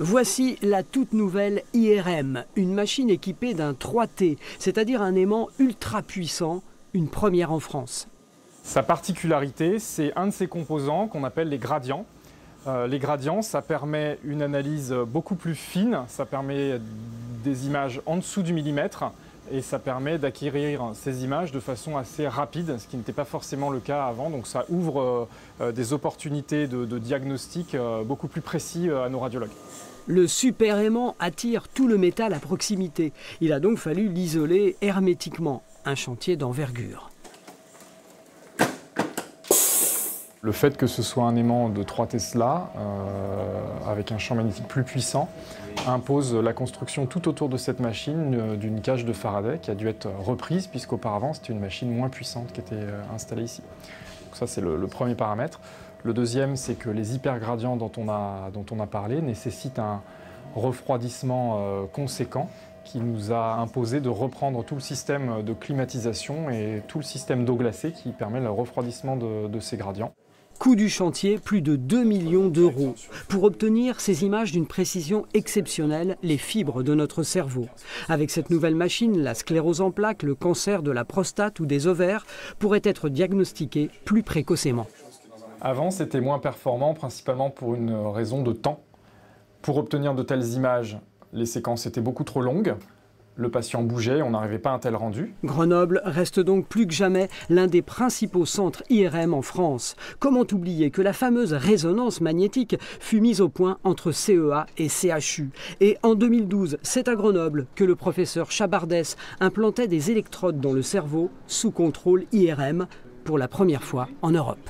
Voici la toute nouvelle IRM, une machine équipée d'un 3T, c'est-à-dire un aimant ultra puissant, une première en France. Sa particularité, c'est un de ses composants qu'on appelle les gradients. Euh, les gradients, ça permet une analyse beaucoup plus fine, ça permet des images en dessous du millimètre et ça permet d'acquérir ces images de façon assez rapide, ce qui n'était pas forcément le cas avant. Donc ça ouvre euh, euh, des opportunités de, de diagnostic beaucoup plus précis à nos radiologues. Le super aimant attire tout le métal à proximité. Il a donc fallu l'isoler hermétiquement, un chantier d'envergure. Le fait que ce soit un aimant de 3 Tesla, euh, avec un champ magnétique plus puissant, impose la construction tout autour de cette machine euh, d'une cage de Faraday qui a dû être reprise, puisqu'auparavant c'était une machine moins puissante qui était euh, installée ici. Donc ça c'est le, premier paramètre. Le deuxième, c'est que les hypergradients dont on a, dont on a parlé nécessitent un refroidissement conséquent qui nous a imposé de reprendre tout le système de climatisation et tout le système d'eau glacée qui permet le refroidissement de ces gradients. Coût du chantier, plus de 2 millions d'euros. Pour obtenir ces images d'une précision exceptionnelle, les fibres de notre cerveau. Avec cette nouvelle machine, la sclérose en plaques, le cancer de la prostate ou des ovaires pourraient être diagnostiqués plus précocement. Avant, c'était moins performant, principalement pour une raison de temps. Pour obtenir de telles images, les séquences étaient beaucoup trop longues. Le patient bougeait, on n'arrivait pas à un tel rendu. Grenoble reste donc plus que jamais l'un des principaux centres IRM en France. Comment oublier que la fameuse résonance magnétique fut mise au point entre CEA et CHU Et en 2012, c'est à Grenoble que le professeur Chabardès implantait des électrodes dans le cerveau sous contrôle IRM pour la première fois en Europe.